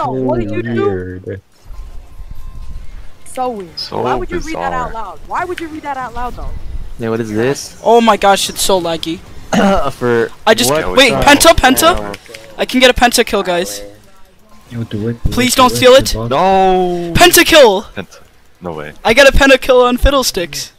on, what did you do? So weird. So Why would you read that out loud? Why would you read that out loud though? Yeah, what is this? Oh my gosh, it's so laggy. For I just what? wait, penta, penta. I can get a penta kill, guys. You do it. do Please do don't steal it. No. Pentakill. Penta. No way. I got a penta kill on Fiddlesticks.